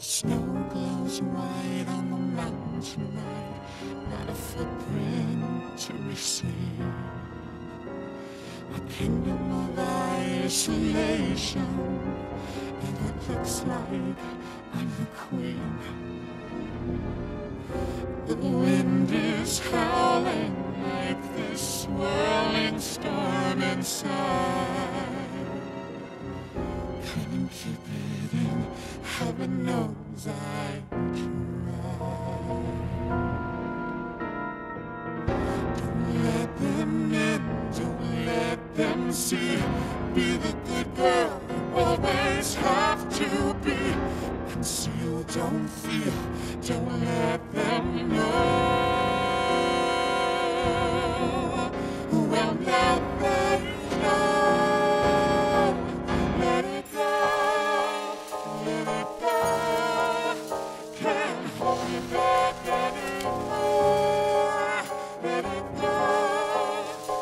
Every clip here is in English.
Snow glows white on the mountain tonight, not a footprint to be seen. A kingdom of isolation, and it looks like I'm the queen. The wind is howling like this swirling storm inside. Couldn't keep it heaven knows I tried. Don't let them in, don't let them see. Be the good girl you always have to be. Conceal, don't feel, don't let them know. Well, that you know, let it go, let it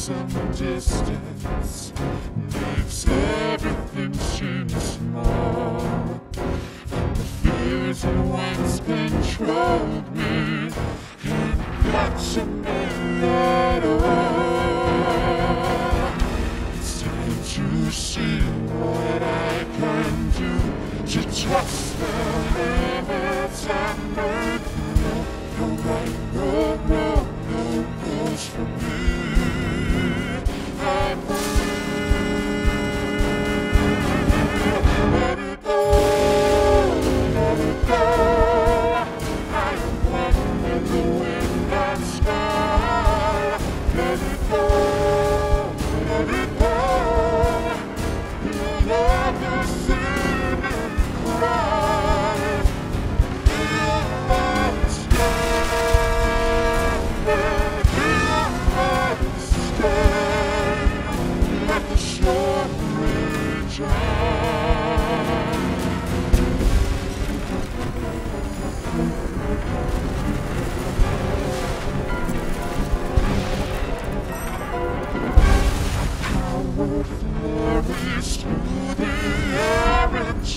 some distance makes everything seem small. And the fears that once controlled me can't capture me at all. It's time to see what I can do to trust the